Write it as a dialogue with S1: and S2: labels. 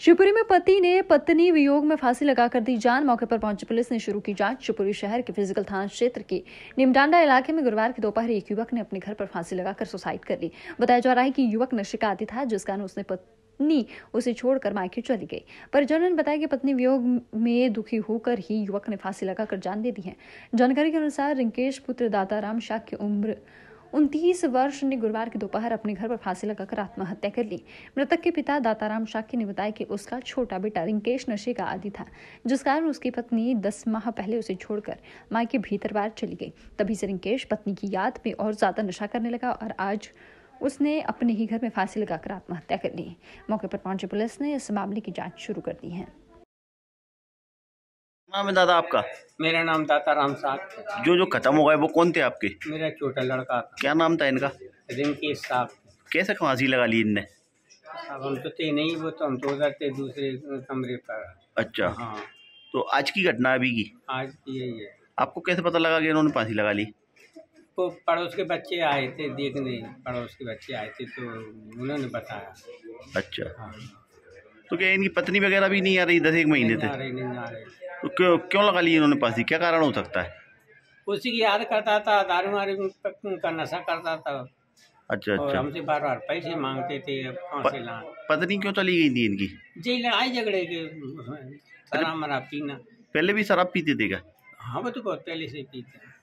S1: शिवपुरी में पति ने पत्नी वियोग में फांसी लगाकर दी जान। मौके पर पहुँची पुलिस ने शुरू की जाँच। शिवपुरी शहर के फ़िज़िकल थाना क्षेत्र के निमडांडा इलाके में गुरुवार की दोपहर एक युवक ने अपने घर पर फांसी लगाकर सुसाइड कर ली। बताया जा रहा है कि युवक नशे का आदि था जिस कारण उसने पत्नी उसे छोड़कर मायके चली गई। परिजनों ने बताया कि पत्नी वियोग में दुखी होकर ही युवक ने फांसी लगाकर जान दे दी है। जानकारी के अनुसार रिंकेश पुत्र दाताराम शाह की उम्र उनतीस वर्ष ने गुरुवार की दोपहर अपने घर पर फांसी लगाकर आत्महत्या कर ली। मृतक के पिता दाताराम शाक्य ने बताया कि उसका छोटा बेटा रिंकेश नशे का आदि था, जिस कारण उसकी पत्नी दस माह पहले उसे छोड़कर माँ के भीतर बार चली गई। तभी से रिंकेश पत्नी की याद में और ज़्यादा नशा करने लगा और आज उसने अपने ही घर में फांसी लगाकर आत्महत्या कर ली। मौके पर पहुँची पुलिस ने इस मामले की जाँच शुरू कर दी है।
S2: नाम है दादा आपका?
S3: मेरा नाम दाता राम साहब
S2: जो जो खत्म हो गए वो कौन थे आपके?
S3: मेरा छोटा लड़का था।
S2: क्या नाम था इनका?
S3: रिंकेश साहब।
S2: कैसे फांसी लगा ली इनने?
S3: अब हम तो थे नहीं वो तो हम तो उधर थे दूसरे कमरे पर।
S2: अच्छा।
S3: हाँ।
S2: तो आज की घटना अभी की?
S3: आज की यही है।
S2: आपको कैसे पता लगा कि इन्होंने फांसी लगा ली?
S3: वो पड़ोस के बच्चे आए थे देखने। पड़ोस के बच्चे आए थे तो उन्होंने बताया।
S2: अच्छा।
S3: हाँ।
S2: तो क्या इनकी पत्नी वगैरह भी नहीं आ रही दस एक महीने थे
S3: नहीं आ रहे।
S2: तो क्यों क्यों लगा ली इन्होंने फांसी क्या कारण हो सकता है?
S3: उसी की याद करता था दारू वारू का नशा करता था।
S2: अच्छा अच्छा।
S3: हमसे बार बार पैसे मांगते थे
S2: पत्नी क्यों चली गई थी इनकी?
S3: जी लड़ाई झगड़े के शराब मराब पीना।
S2: पहले भी शराब पीते थे क्या?
S3: हाँ वो तो बहुत पहले से पीते हैं।